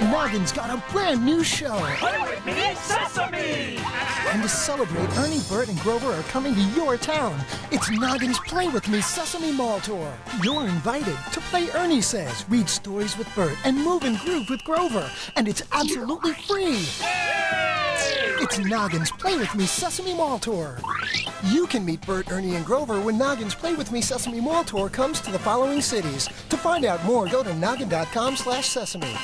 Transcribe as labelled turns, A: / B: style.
A: Noggin's got a brand new show.
B: Play with Sesame!
A: And to celebrate, Ernie, Bert, and Grover are coming to your town. It's Noggin's Play With Me Sesame Mall Tour. You're invited to play Ernie Says, read stories with Bert, and move and groove with Grover. And it's absolutely free. It's Noggin's Play With Me Sesame Mall Tour. You can meet Bert, Ernie, and Grover when Noggin's Play With Me Sesame Mall Tour comes to the following cities. To find out more, go to noggin.com slash sesame.